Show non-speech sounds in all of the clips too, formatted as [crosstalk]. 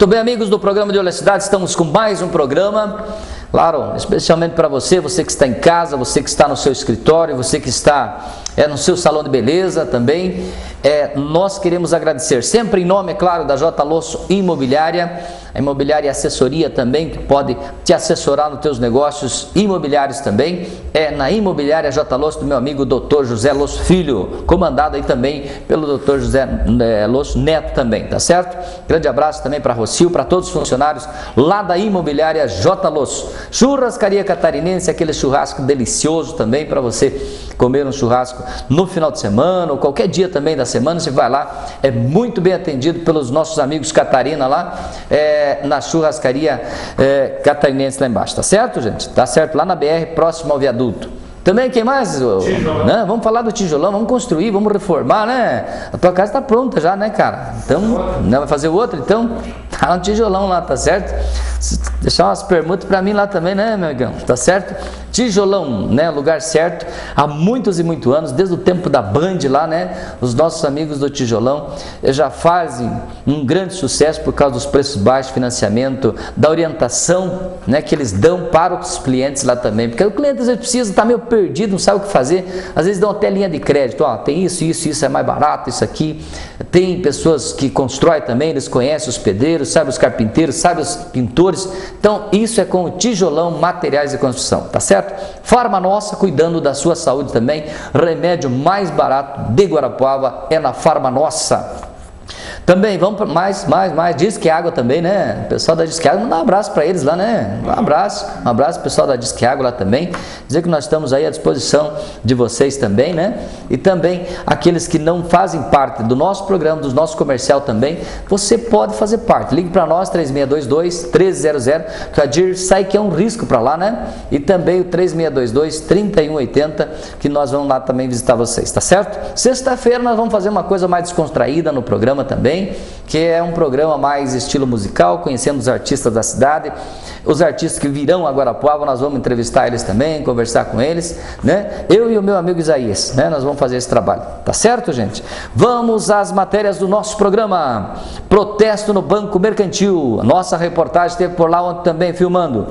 Muito bem, amigos do programa de Honestidade, estamos com mais um programa. Claro, especialmente para você, você que está em casa, você que está no seu escritório, você que está é, no seu salão de beleza também. É, nós queremos agradecer, sempre em nome, é claro, da J. Losso Imobiliária, a imobiliária e assessoria também, que pode te assessorar nos teus negócios imobiliários também. É na imobiliária J. Losso do meu amigo Dr. José Losso Filho, comandado aí também pelo Dr. José é, Losso Neto também, tá certo? Grande abraço também para Rocio, para todos os funcionários lá da imobiliária J. Losso. Churrascaria Catarinense, aquele churrasco delicioso também para você comer um churrasco no final de semana ou qualquer dia também da semana, você vai lá, é muito bem atendido pelos nossos amigos Catarina lá, é, na churrascaria é, catarinense lá embaixo, tá certo, gente? Tá certo, lá na BR, próximo ao viaduto. Também, quem mais? Tijolão. Né? Vamos falar do tijolão, vamos construir, vamos reformar, né? A tua casa está pronta já, né, cara? Então, não vai fazer o outro? Então, [laughs] tá no tijolão lá, tá certo? Deixar umas perguntas para mim lá também, né, meu amigão? Tá certo? Tijolão, né? Lugar certo. Há muitos e muitos anos, desde o tempo da Band lá, né? Os nossos amigos do Tijolão já fazem um grande sucesso por causa dos preços baixos, financiamento, da orientação, né? Que eles dão para os clientes lá também. Porque o cliente às vezes precisa, tá meio perdido, não sabe o que fazer. Às vezes dão até linha de crédito. Ó, tem isso, isso, isso é mais barato, isso aqui. Tem pessoas que constroem também, eles conhecem os pedreiros, sabem os carpinteiros, sabem os pintores. Então, isso é com o Tijolão Materiais de Construção, tá certo? certo? Farma Nossa, cuidando da sua saúde também. Remédio mais barato de Guarapuava é na Farma Nossa. Também, vamos para mais, mais, mais. Disque Água também, né? Pessoal da Disque Água, mandar um abraço para eles lá, né? Um abraço, um abraço pessoal da Disque Água lá também. Dizer que nós estamos aí à disposição de vocês também, né? E também aqueles que não fazem parte do nosso programa, do nosso comercial também, você pode fazer parte. Ligue para nós, 3622-1300, que a DIR sai que é um risco para lá, né? E também o 3622-3180, que nós vamos lá também visitar vocês, tá certo? Sexta-feira nós vamos fazer uma coisa mais descontraída no programa também que é um programa mais estilo musical, conhecendo os artistas da cidade. Os artistas que virão a Guarapuava, nós vamos entrevistar eles também, conversar com eles, né? Eu e o meu amigo Isaías, né? Nós vamos fazer esse trabalho. Tá certo, gente? Vamos às matérias do nosso programa. Protesto no Banco Mercantil. Nossa reportagem esteve por lá ontem também filmando.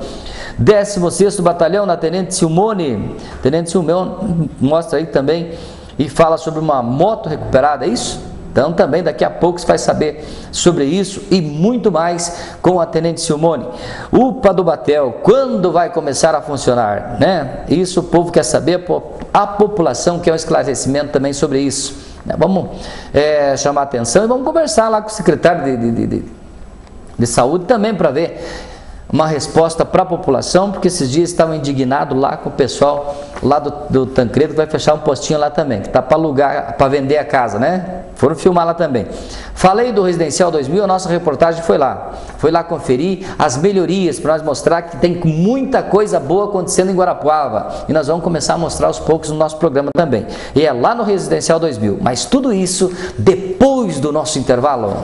16º Batalhão na Tenente Silmone. Tenente Silmone mostra aí também e fala sobre uma moto recuperada, é isso? Então também daqui a pouco você vai saber sobre isso e muito mais com a Tenente Silmone. UPA do Batel, quando vai começar a funcionar? Né? Isso o povo quer saber, a população quer um esclarecimento também sobre isso. Né? Vamos é, chamar atenção e vamos conversar lá com o secretário de, de, de, de saúde também para ver uma resposta para a população, porque esses dias estavam indignados lá com o pessoal lá do, do Tancredo, que vai fechar um postinho lá também, que está para alugar, para vender a casa, né? Foram filmar lá também. Falei do Residencial 2000, a nossa reportagem foi lá. Foi lá conferir as melhorias, para nós mostrar que tem muita coisa boa acontecendo em Guarapuava. E nós vamos começar a mostrar aos poucos no nosso programa também. E é lá no Residencial 2000. Mas tudo isso depois do nosso intervalo.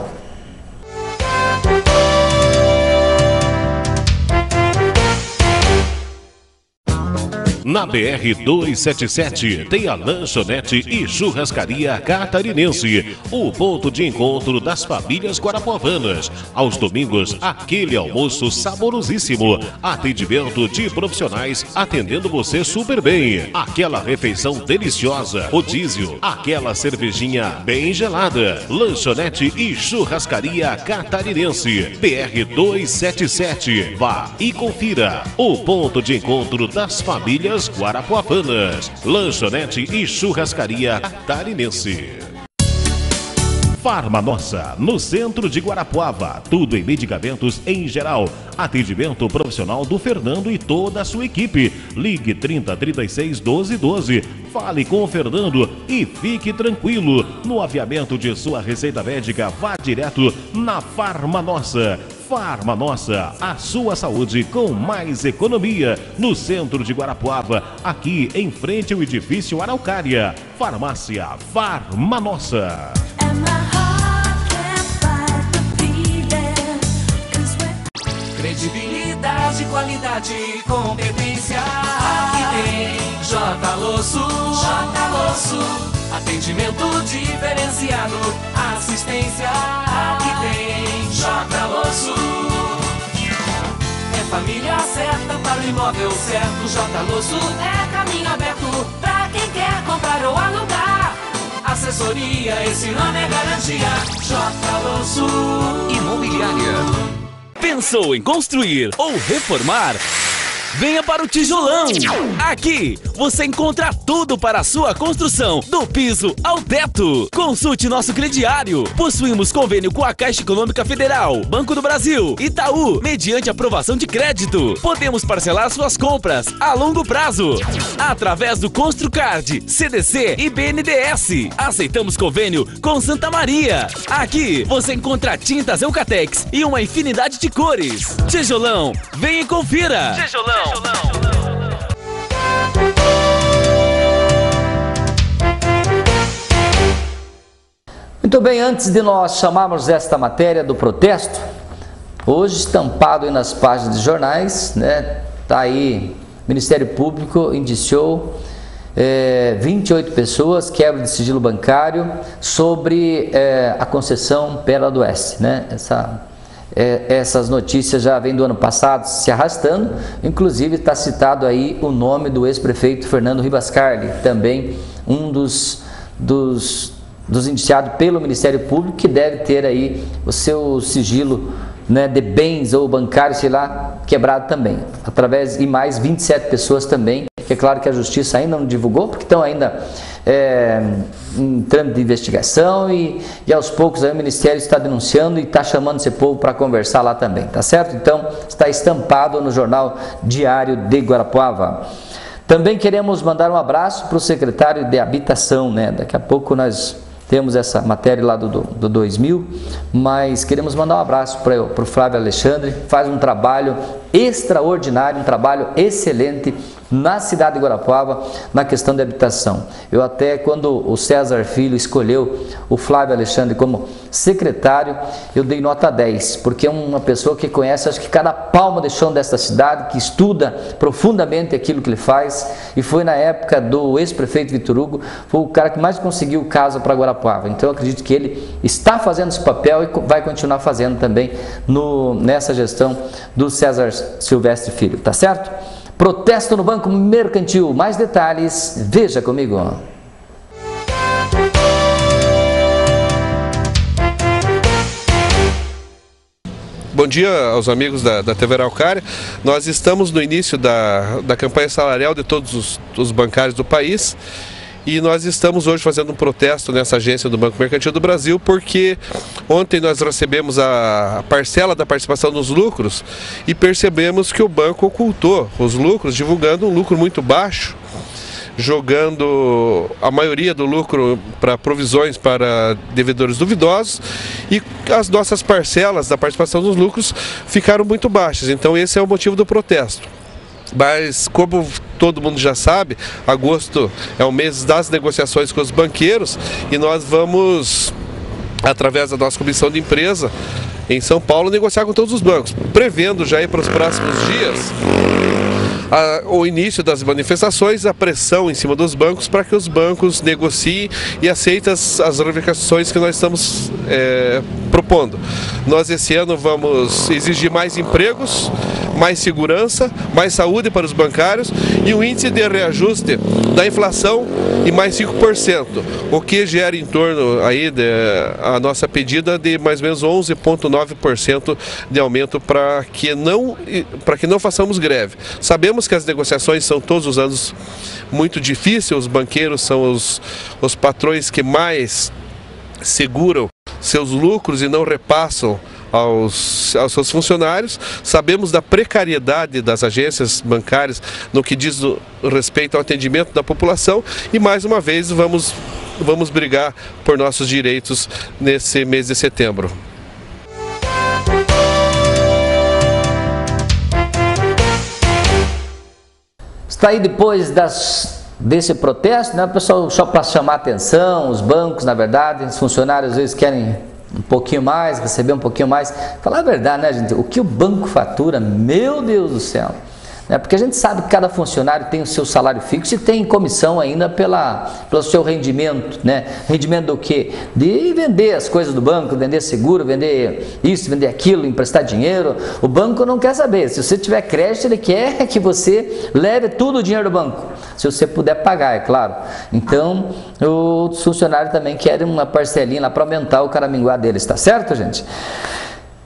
Na BR 277 tem a lanchonete e churrascaria catarinense, o ponto de encontro das famílias guarapuavanas. Aos domingos, aquele almoço saborosíssimo, atendimento de profissionais atendendo você super bem. Aquela refeição deliciosa, rodízio, aquela cervejinha bem gelada. Lanchonete e churrascaria catarinense, BR 277. Vá e confira o ponto de encontro das famílias Lojas Guarapuavanas, lanchonete e churrascaria catarinense. Farma Nossa, no centro de Guarapuava. Tudo em medicamentos em geral. Atendimento profissional do Fernando e toda a sua equipe. Ligue 30 36 12 12. Fale com o Fernando e fique tranquilo. No aviamento de sua receita médica, vá direto na Farma Nossa. Farma Nossa, a sua saúde com mais economia. No centro de Guarapuava, aqui em frente ao edifício Araucária. Farmácia Farma Nossa. Credibilidade, qualidade e competência. Aqui tem J. Losso. J. Losso. Atendimento diferenciado, assistência. Aqui tem J. Losso. família certa para o imóvel certo. J Losso é caminho aberto para quem quer comprar ou alugar. Assessoria, esse nome é garantia. J Losso Imobiliária. Pensou em construir ou reformar? Venha para o Tijolão! Aqui você encontra tudo para a sua construção, do piso ao teto. Consulte nosso crediário. Possuímos convênio com a Caixa Econômica Federal, Banco do Brasil, Itaú, mediante aprovação de crédito. Podemos parcelar suas compras a longo prazo através do Construcard, CDC e BNDES. Aceitamos convênio com Santa Maria. Aqui você encontra tintas Eucatex e uma infinidade de cores. Tijolão, vem e confira. Tijolão. Muito bem, antes de nós chamarmos esta matéria do protesto, hoje estampado aí nas páginas de jornais, né? Tá aí, Ministério Público indiciou é, 28 pessoas, quebra de sigilo bancário, sobre é, a concessão Pela do Oeste, né? Essa, é, essas notícias já vêm do ano passado se arrastando, inclusive está citado aí o nome do ex-prefeito Fernando Ribascarli, também um dos, dos dos indiciados pelo Ministério Público, que deve ter aí o seu sigilo né, de bens ou bancário, sei lá, quebrado também. Através e mais 27 pessoas também, que é claro que a justiça ainda não divulgou, porque estão ainda é, em trâmite de investigação e, e aos poucos aí o Ministério está denunciando e está chamando esse povo para conversar lá também, tá certo? Então está estampado no jornal Diário de Guarapuava. Também queremos mandar um abraço para o secretário de Habitação, né? Daqui a pouco nós temos essa matéria lá do, do 2000, mas queremos mandar um abraço para o Flávio Alexandre, faz um trabalho extraordinário, um trabalho excelente na cidade de Guarapuava na questão de habitação. Eu até quando o César Filho escolheu o Flávio Alexandre como secretário, eu dei nota 10, porque é uma pessoa que conhece acho que cada palma de chão desta cidade, que estuda profundamente aquilo que ele faz, e foi na época do ex-prefeito Vitor Hugo, foi o cara que mais conseguiu casa para Guarapuava. Então eu acredito que ele está fazendo esse papel e vai continuar fazendo também no, nessa gestão do César Silvestre Filho, tá certo? Protesto no Banco Mercantil. Mais detalhes, veja comigo. Bom dia aos amigos da, da TV Araucária. Nós estamos no início da, da campanha salarial de todos os, os bancários do país e nós estamos hoje fazendo um protesto nessa agência do Banco Mercantil do Brasil porque ontem nós recebemos a parcela da participação nos lucros e percebemos que o banco ocultou os lucros, divulgando um lucro muito baixo jogando a maioria do lucro para provisões para devedores duvidosos e as nossas parcelas da participação nos lucros ficaram muito baixas. Então esse é o motivo do protesto. Mas como todo mundo já sabe, agosto é o mês das negociações com os banqueiros e nós vamos, através da nossa comissão de empresa, em São Paulo, negociar com todos os bancos, prevendo já para os próximos dias a, o início das manifestações, a pressão em cima dos bancos para que os bancos negociem e aceitem as, as reivindicações que nós estamos é, propondo. Nós esse ano vamos exigir mais empregos, mais segurança, mais saúde para os bancários e um índice de reajuste da inflação em mais 5%, o que gera em torno aí de, a nossa pedida de mais ou menos 11,9% de aumento para que não para que não façamos greve. Sabemos que as negociações são todos os anos muito difíceis, os banqueiros são os, os patrões que mais seguram seus lucros e não repassam aos, aos seus funcionários. Sabemos da precariedade das agências bancárias no que diz respeito ao atendimento da população e mais uma vez vamos, vamos brigar por nossos direitos nesse mês de setembro. Está aí depois das, desse protesto, né, pessoal, só para chamar atenção, os bancos, na verdade, os funcionários às vezes querem um pouquinho mais, receber um pouquinho mais. Falar a verdade, né, gente? O que o banco fatura, meu Deus do céu. Né? Porque a gente sabe que cada funcionário tem o seu salário fixo e tem comissão ainda pela, pelo seu rendimento. Né? Rendimento do quê? De vender as coisas do banco, vender seguro, vender isso, vender aquilo, emprestar dinheiro. O banco não quer saber. Se você tiver crédito, ele quer [laughs] que você leve tudo o dinheiro do banco. Se você puder pagar, é claro. Então, os funcionários também querem uma parcelinha lá para aumentar o caraminguá deles, tá certo, gente?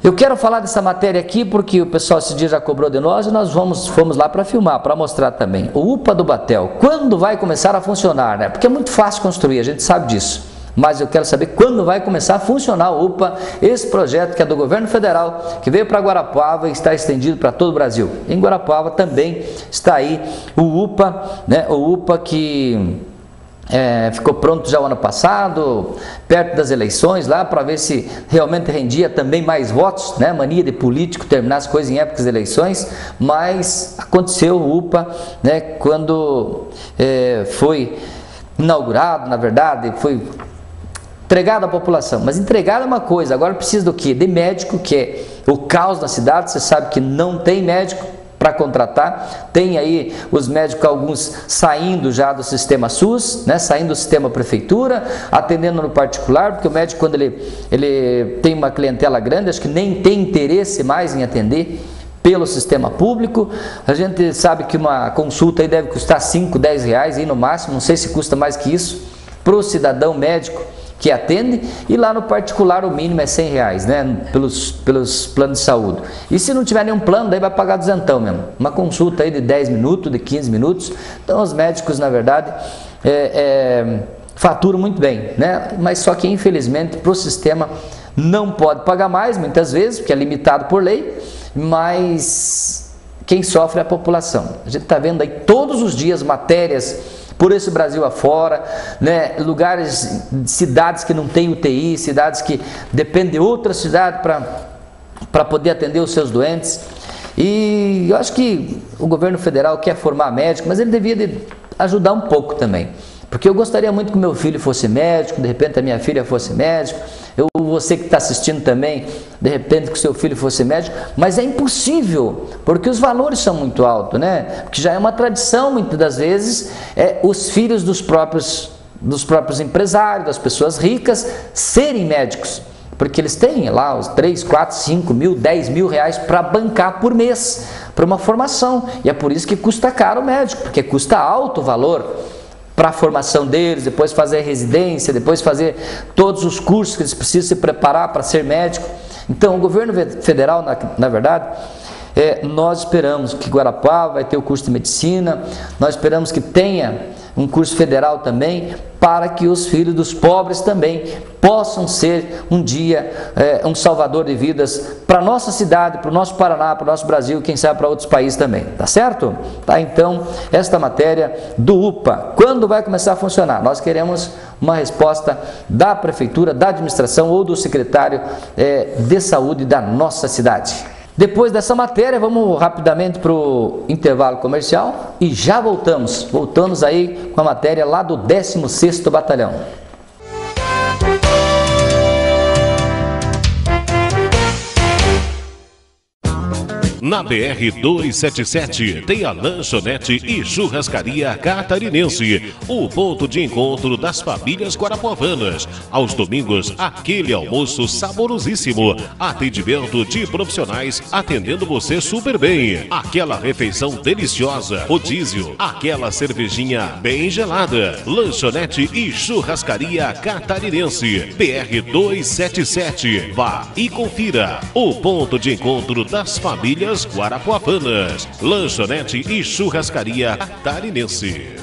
Eu quero falar dessa matéria aqui porque o pessoal esse dia já cobrou de nós e nós vamos, fomos lá para filmar, para mostrar também. O UPA do Batel, quando vai começar a funcionar, né? Porque é muito fácil construir, a gente sabe disso. Mas eu quero saber quando vai começar a funcionar o UPA, esse projeto que é do governo federal, que veio para Guarapuava e está estendido para todo o Brasil. Em Guarapuava também está aí o UPA, né? O UPA que é, ficou pronto já o ano passado, perto das eleições, lá para ver se realmente rendia também mais votos, né? Mania de político terminar as coisas em épocas de eleições, mas aconteceu o UPA, né? Quando é, foi inaugurado, na verdade, foi entregado à população. Mas entregado é uma coisa, agora precisa do que? De médico, que é o caos na cidade, você sabe que não tem médico para contratar. Tem aí os médicos, alguns saindo já do sistema SUS, né, saindo do sistema prefeitura, atendendo no particular, porque o médico, quando ele, ele tem uma clientela grande, acho que nem tem interesse mais em atender pelo sistema público. A gente sabe que uma consulta aí deve custar 5, 10 reais aí no máximo, não sei se custa mais que isso, para o cidadão médico que atende, e lá no particular o mínimo é 100 reais, né, pelos, pelos planos de saúde. E se não tiver nenhum plano, daí vai pagar duzentão mesmo. Uma consulta aí de 10 minutos, de 15 minutos. Então os médicos, na verdade, é, é, faturam muito bem, né, mas só que infelizmente para o sistema não pode pagar mais, muitas vezes, porque é limitado por lei, mas quem sofre é a população. A gente está vendo aí todos os dias matérias por esse Brasil afora, né? lugares, cidades que não têm UTI, cidades que dependem de outra cidade para poder atender os seus doentes. E eu acho que o governo federal quer formar médico, mas ele devia de ajudar um pouco também. Porque eu gostaria muito que meu filho fosse médico, de repente a minha filha fosse médico, eu, você que está assistindo também, de repente que seu filho fosse médico, mas é impossível, porque os valores são muito altos, né? Porque já é uma tradição, muitas das vezes, é, os filhos dos próprios, dos próprios empresários, das pessoas ricas, serem médicos. Porque eles têm lá os 3, 4, 5 mil, 10 mil reais para bancar por mês, para uma formação. E é por isso que custa caro o médico, porque custa alto o valor para a formação deles, depois fazer residência, depois fazer todos os cursos que eles precisam se preparar para ser médico. Então, o governo federal, na, na verdade, é, nós esperamos que Guarapá vai ter o curso de medicina, nós esperamos que tenha um curso federal também, para que os filhos dos pobres também possam ser um dia é, um salvador de vidas para a nossa cidade, para o nosso Paraná, para o nosso Brasil, quem sabe para outros países também, tá certo? Tá, então, esta matéria do UPA, quando vai começar a funcionar? Nós queremos uma resposta da Prefeitura, da administração ou do secretário é, de saúde da nossa cidade. Depois dessa matéria, vamos rapidamente para o intervalo comercial e já voltamos. Voltamos aí com a matéria lá do 16º Batalhão. Na BR-277 tem a lanchonete e churrascaria catarinense, o ponto de encontro das famílias guarapuavanas. Aos domingos, aquele almoço saborosíssimo, atendimento de profissionais atendendo você super bem, aquela refeição deliciosa, rodízio, aquela cervejinha bem gelada. Lanchonete e churrascaria catarinense, BR-277. Vá e confira o ponto de encontro das famílias Famílias Guarapuavanas, lanchonete e churrascaria catarinense.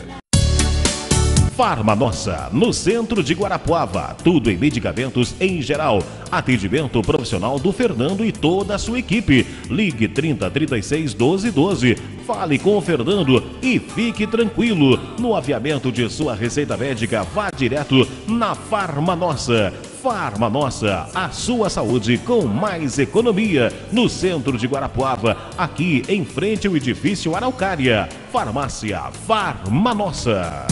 Farma Nossa, no centro de Guarapuava. Tudo em medicamentos em geral. Atendimento profissional do Fernando e toda a sua equipe. Ligue 30 36 12 12. Fale com o Fernando e fique tranquilo. No aviamento de sua receita médica, vá direto na Farma Nossa. Farma Nossa, a sua saúde com mais economia. No centro de Guarapuava, aqui em frente ao edifício Araucária. Farmácia Farma Nossa.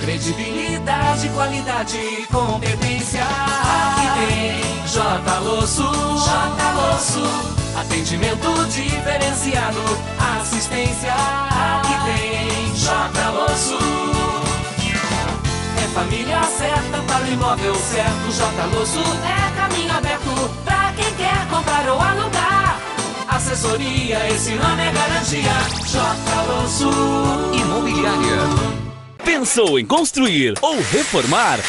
Credibilidade, qualidade, competência. Aqui tem J. Losso, J. Losso. Atendimento diferenciado, assistência que tem J. Losso. É família certa para o imóvel certo. J. Losso é caminho aberto para quem quer comprar ou alugar. Assessoria, esse nome é garantia. J. Losso. Imobiliária. Pensou em construir ou reformar?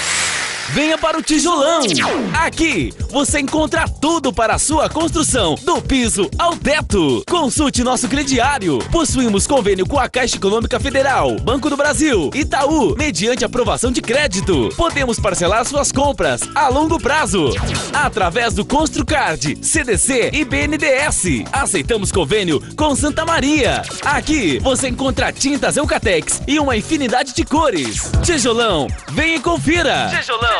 Venha para o Tijolão! Aqui você encontra tudo para a sua construção, do piso ao teto. Consulte nosso crediário. Possuímos convênio com a Caixa Econômica Federal, Banco do Brasil, Itaú, mediante aprovação de crédito. Podemos parcelar suas compras a longo prazo através do Construcard, CDC e BNDES. Aceitamos convênio com Santa Maria. Aqui você encontra tintas Eucatex e uma infinidade de cores. Tijolão, vem e confira. Tijolão.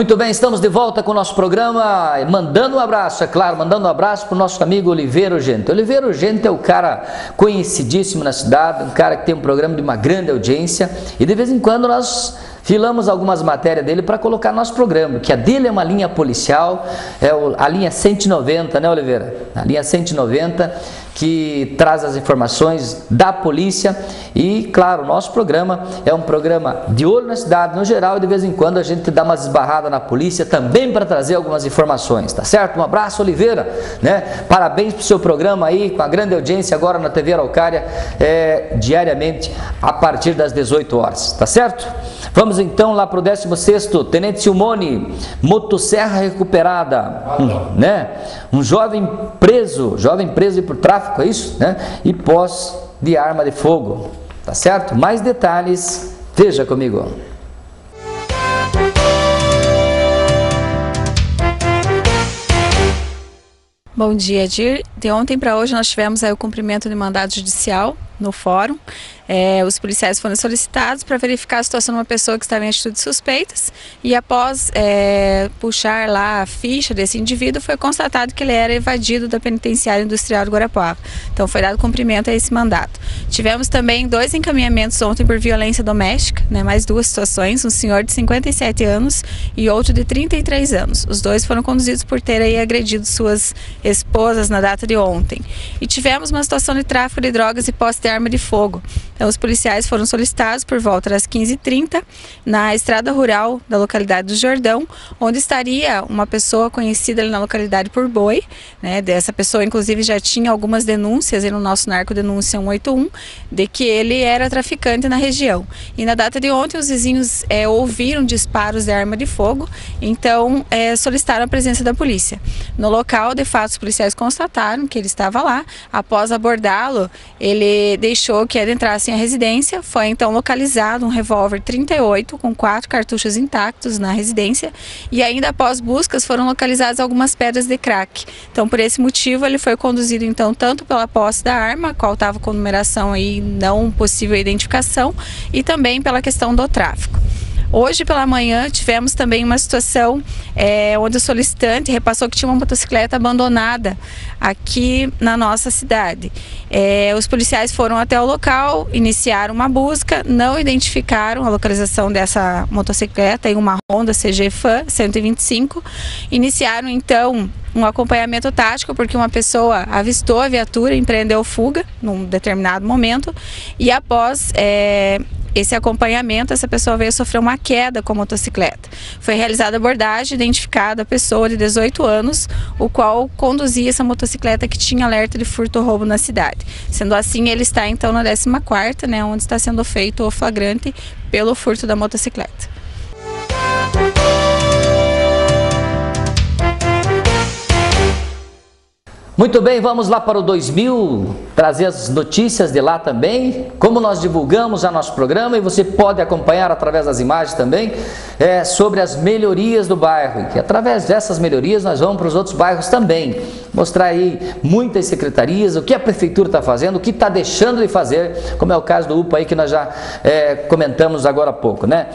Muito bem, estamos de volta com o nosso programa, mandando um abraço, é claro, mandando um abraço para o nosso amigo Oliveira Urgente. Oliveira Urgente é o cara conhecidíssimo na cidade, um cara que tem um programa de uma grande audiência e de vez em quando nós filamos algumas matérias dele para colocar no nosso programa, que a dele é uma linha policial, é a linha 190, né Oliveira? A linha 190 que traz as informações da polícia e, claro, nosso programa é um programa de olho na cidade no geral e de vez em quando a gente dá umas esbarradas na polícia também para trazer algumas informações, tá certo? Um abraço, Oliveira, né? Parabéns pro seu programa aí, com a grande audiência agora na TV Araucária, é, diariamente a partir das 18 horas, tá certo? Vamos então lá para o 16º, Tenente Silmone, motosserra recuperada, um, né? Um jovem preso, jovem preso por tráfico, é isso? Né? E pós de arma de fogo, tá certo? Mais detalhes, veja comigo. Bom dia, Dir. De ontem para hoje nós tivemos aí o cumprimento de mandado judicial no fórum. É, os policiais foram solicitados para verificar a situação de uma pessoa que estava em atitudes suspeitas e após é, puxar lá a ficha desse indivíduo foi constatado que ele era evadido da penitenciária industrial de Guarapuava. Então foi dado cumprimento a esse mandato. Tivemos também dois encaminhamentos ontem por violência doméstica, né, mais duas situações, um senhor de 57 anos e outro de 33 anos. Os dois foram conduzidos por ter aí agredido suas esposas na data de ontem. E tivemos uma situação de tráfico de drogas e posse de arma de fogo. Então, os policiais foram solicitados por volta das 15h30 na estrada rural da localidade do Jordão, onde estaria uma pessoa conhecida ali na localidade por Boi. Né? Dessa pessoa, inclusive, já tinha algumas denúncias no nosso Narco Denúncia 181 de que ele era traficante na região. E na data de ontem, os vizinhos é, ouviram disparos de arma de fogo, então é, solicitaram a presença da polícia. No local, de fato, os policiais constataram que ele estava lá. Após abordá-lo, ele deixou que adentrassem a residência. Foi então localizado um revólver 38 com quatro cartuchos intactos na residência e ainda após buscas foram localizadas algumas pedras de crack. Então por esse motivo ele foi conduzido então tanto pela posse da arma, qual estava com numeração aí não possível identificação, e também pela questão do tráfico. Hoje pela manhã tivemos também uma situação é, onde o solicitante repassou que tinha uma motocicleta abandonada aqui na nossa cidade. É, os policiais foram até o local, iniciaram uma busca, não identificaram a localização dessa motocicleta em uma Honda CG Fan 125. Iniciaram então um acompanhamento tático, porque uma pessoa avistou a viatura, empreendeu fuga num determinado momento e após é, esse acompanhamento, essa pessoa veio sofrer uma queda com a motocicleta. Foi realizada abordagem, identificada a pessoa de 18 anos, o qual conduzia essa motocicleta que tinha alerta de furto ou roubo na cidade. Sendo assim, ele está então na 14ª, né, onde está sendo feito o flagrante pelo furto da motocicleta. Muito bem, vamos lá para o 2000, trazer as notícias de lá também, como nós divulgamos a nosso programa e você pode acompanhar através das imagens também é, sobre as melhorias do bairro, que através dessas melhorias nós vamos para os outros bairros também, mostrar aí muitas secretarias, o que a prefeitura está fazendo, o que está deixando de fazer, como é o caso do UPA aí que nós já é, comentamos agora há pouco, né?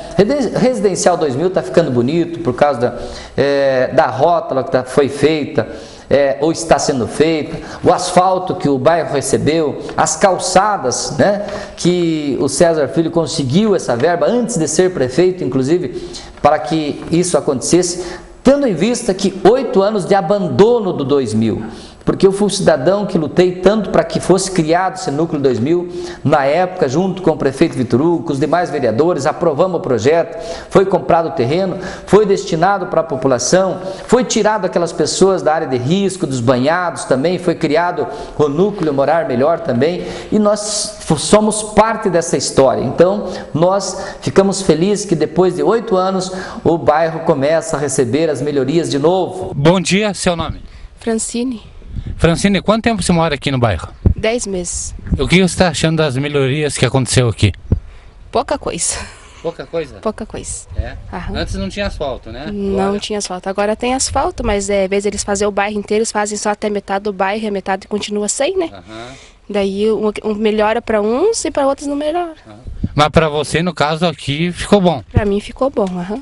Residencial 2000 está ficando bonito por causa da, é, da rótula que tá, foi feita, é, ou está sendo feita, o asfalto que o bairro recebeu, as calçadas, né, que o César Filho conseguiu essa verba antes de ser prefeito, inclusive, para que isso acontecesse, tendo em vista que oito anos de abandono do 2000 porque eu fui o cidadão que lutei tanto para que fosse criado esse Núcleo 2000, na época, junto com o prefeito Vitor Hugo, com os demais vereadores, aprovamos o projeto, foi comprado o terreno, foi destinado para a população, foi tirado aquelas pessoas da área de risco, dos banhados também, foi criado o Núcleo Morar Melhor também, e nós somos parte dessa história. Então, nós ficamos felizes que depois de oito anos, o bairro começa a receber as melhorias de novo. Bom dia, seu nome? Francine. Francine, quanto tempo você mora aqui no bairro? Dez meses. O que você está achando das melhorias que aconteceu aqui? Pouca coisa. Pouca coisa? Pouca coisa. É? Aham. Antes não tinha asfalto, né? Não Agora- tinha asfalto. Agora tem asfalto, mas é, às vezes eles fazem o bairro inteiro, eles fazem só até metade do bairro e a metade continua sem, né? Aham. Daí um, um melhora para uns e para outros não melhora. Mas para você, no caso aqui, ficou bom. Para mim ficou bom. aham.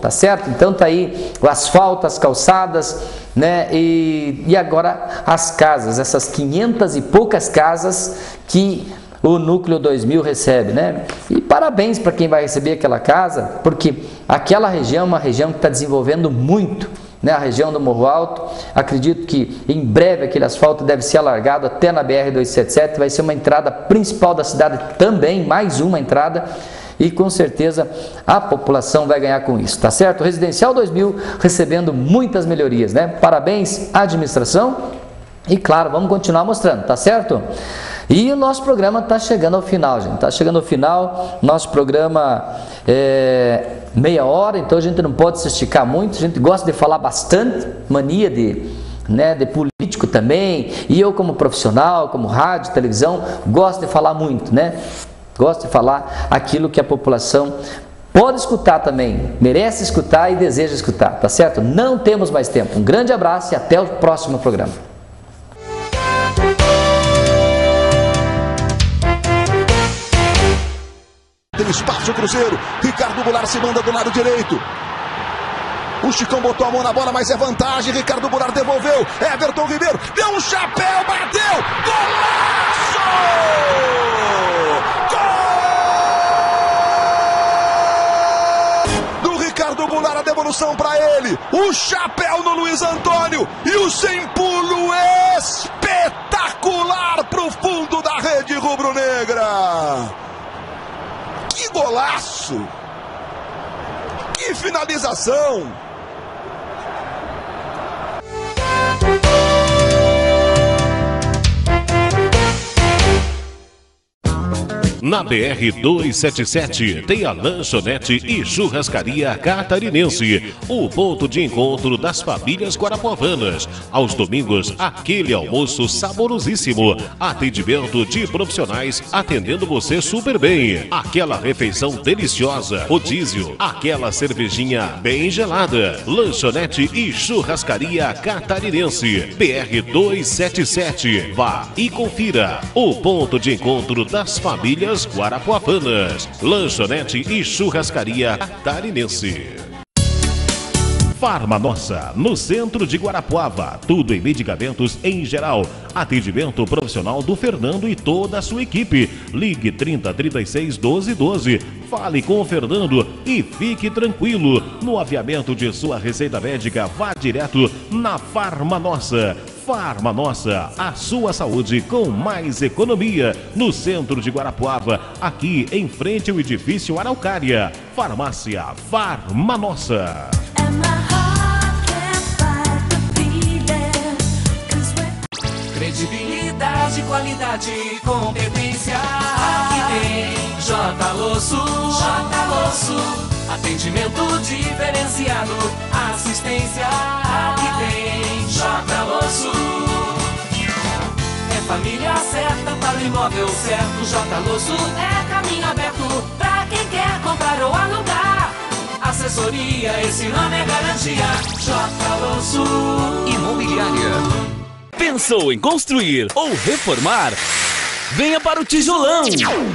Tá certo? Então tá aí o asfalto, as calçadas, né? E, e agora as casas, essas 500 e poucas casas que o Núcleo 2000 recebe, né? E parabéns para quem vai receber aquela casa, porque aquela região é uma região que está desenvolvendo muito, né? A região do Morro Alto. Acredito que em breve aquele asfalto deve ser alargado até na BR 277, vai ser uma entrada principal da cidade também, mais uma entrada e com certeza a população vai ganhar com isso, tá certo? Residencial 2000 recebendo muitas melhorias, né? Parabéns à administração e claro, vamos continuar mostrando, tá certo? E o nosso programa está chegando ao final, gente. Está chegando ao final. Nosso programa é meia hora, então a gente não pode se esticar muito. A gente gosta de falar bastante, mania de, né, de político também. E eu, como profissional, como rádio, televisão, gosto de falar muito, né? Gosto de falar aquilo que a população pode escutar também, merece escutar e deseja escutar, tá certo? Não temos mais tempo. Um grande abraço e até o próximo programa. Tem espaço o Cruzeiro. Ricardo Goulart se manda do lado direito. O Chicão botou a mão na bola, mas é vantagem. Ricardo Goulart devolveu. Everton Ribeiro deu um chapéu, bateu. Golaço! Goulart a devolução para ele. O chapéu no Luiz Antônio e o sem pulo espetacular pro fundo da rede rubro-negra. Que golaço! Que finalização! Na BR 277 tem a lanchonete e churrascaria catarinense, o ponto de encontro das famílias guarapuavanas. Aos domingos, aquele almoço saborosíssimo, atendimento de profissionais atendendo você super bem, aquela refeição deliciosa, rodízio, aquela cervejinha bem gelada. Lanchonete e churrascaria catarinense, BR 277. Vá e confira o ponto de encontro das famílias guarapuavanas. Lanchonete e churrascaria catarinense. Farma Nossa, no centro de Guarapuava. Tudo em medicamentos em geral. Atendimento profissional do Fernando e toda a sua equipe. Ligue 30 36 12 12. Fale com o Fernando e fique tranquilo. No aviamento de sua receita médica, vá direto na Farma Nossa. Farma Nossa, a sua saúde com mais economia. No centro de Guarapuava, aqui em frente ao edifício Araucária. Farmácia Farma Nossa. Credibilidade, qualidade e competência. Aqui tem J Losso, J Losso. Atendimento diferenciado, assistência. Aqui tem J Losso. É família certa para o imóvel certo. J Losso é caminho aberto para quem quer comprar ou alugar. Assessoria, esse nome é garantia. J Losso. Imobiliária. Pensou em construir ou reformar? Venha para o Tijolão.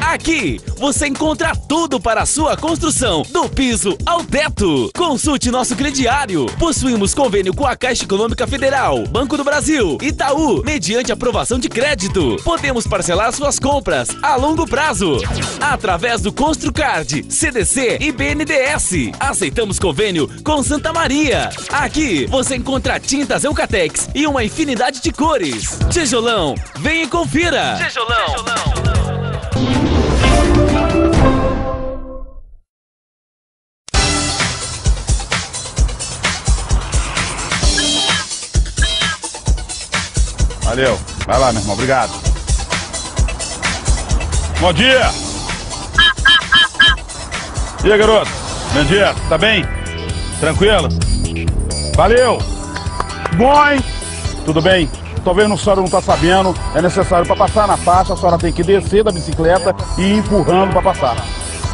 Aqui você encontra tudo para a sua construção, do piso ao teto. Consulte nosso crediário. Possuímos convênio com a Caixa Econômica Federal, Banco do Brasil, Itaú, mediante aprovação de crédito. Podemos parcelar suas compras a longo prazo através do Construcard, CDC e BNDES. Aceitamos convênio com Santa Maria. Aqui você encontra tintas Eucatex e uma infinidade de cores. Tijolão, vem e confira. Tijolão. Valeu. Vai lá, meu irmão. Obrigado. Bom dia. E aí, garoto? Bom dia. Tá bem? Tranquilo? Valeu. Bom? Tudo bem? Talvez a senhora não tá sabendo, é necessário para passar na faixa, a senhora tem que descer da bicicleta e ir empurrando para passar.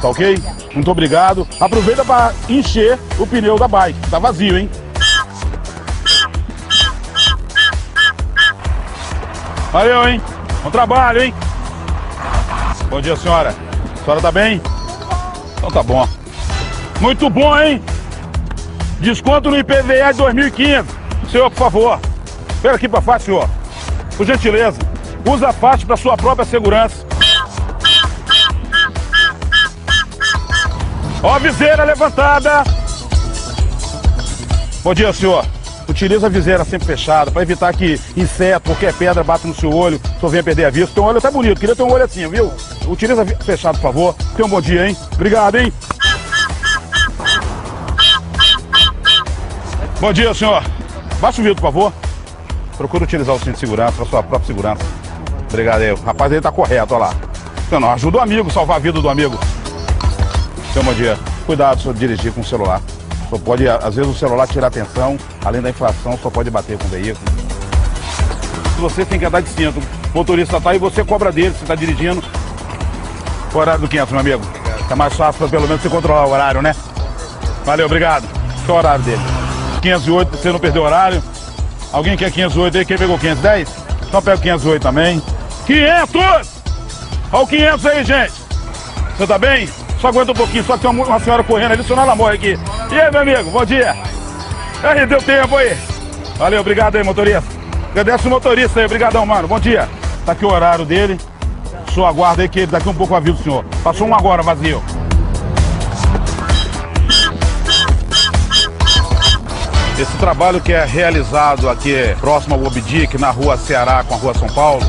Tá ok? Muito obrigado. Aproveita para encher o pneu da bike. Tá vazio, hein? Valeu, hein? Bom trabalho, hein? Bom dia, senhora. A senhora tá bem? Então tá bom. Muito bom, hein? Desconto no IPVA de 2015. Senhor, por favor. Espera aqui pra faixa, senhor. Por gentileza. Usa a faixa para sua própria segurança. Ó a viseira levantada. Bom dia, senhor. Utiliza a viseira sempre fechada para evitar que inseto, qualquer pedra bata no seu olho, senhor venha perder a vista. Teu olho tá bonito, queria ter um olho assim, viu? Utiliza fechado, por favor. Tenha um bom dia, hein? Obrigado, hein? Bom dia, senhor. Baixa o vidro, por favor. Procura utilizar o cinto de segurança para sua própria segurança. Obrigado aí. O rapaz ele tá correto, olha lá. Então, não, ajuda o amigo, salvar a vida do amigo. Seu bom dia. Cuidado se dirigir com o celular. Só pode, às vezes, o celular tira atenção, além da inflação, só pode bater com o veículo. Você tem que andar de cinto. O motorista tá aí, você cobra dele, você tá dirigindo. O horário do 500, meu amigo. É mais fácil para pelo menos você controlar o horário, né? Valeu, obrigado. Qual é o horário dele? 508, você não perdeu horário. Alguém quer 508 aí? Quem pegou 510? Então pega o 508 também. 500! Olha o 500 aí, gente. Você tá bem? Só aguenta um pouquinho, só que tem uma, uma senhora correndo ali, senão ela morre aqui. E aí, meu amigo, bom dia. Aí, deu tempo aí. Valeu, obrigado aí, motorista. Agradece o motorista aí, obrigadão, mano. Bom dia. Tá aqui o horário dele. Senhor aguarda aí que daqui um pouco eu aviso o senhor. Passou um agora, vazio. Esse trabalho que é realizado aqui próximo ao Obdic, na rua Ceará com a rua São Paulo,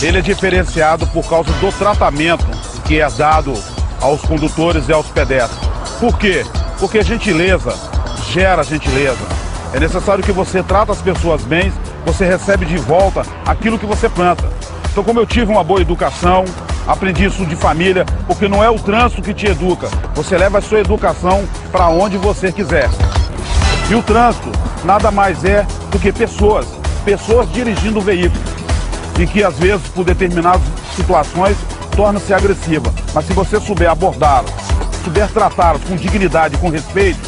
ele é diferenciado por causa do tratamento que é dado aos condutores e aos pedestres. Por quê? Porque gentileza gera gentileza. É necessário que você trata as pessoas bem, você recebe de volta aquilo que você planta. Então, como eu tive uma boa educação, aprendi isso de família, porque não é o trânsito que te educa, você leva a sua educação para onde você quiser. E o trânsito nada mais é do que pessoas, pessoas dirigindo o veículo. E que às vezes, por determinadas situações, torna-se agressiva. Mas se você souber abordá-las, souber tratá-las com dignidade e com respeito,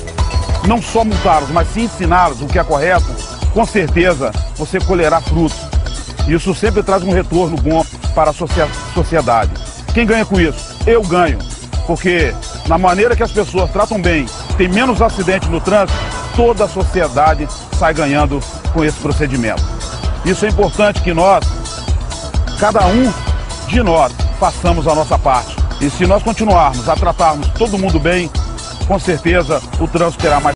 não só multá-los, mas sim ensiná-los o que é correto, com certeza você colherá frutos. Isso sempre traz um retorno bom para a sociedade. Quem ganha com isso? Eu ganho. Porque na maneira que as pessoas tratam bem, tem menos acidente no trânsito, toda a sociedade sai ganhando com esse procedimento. Isso é importante que nós, cada um de nós, façamos a nossa parte. E se nós continuarmos a tratarmos todo mundo bem, com certeza o trânsito terá mais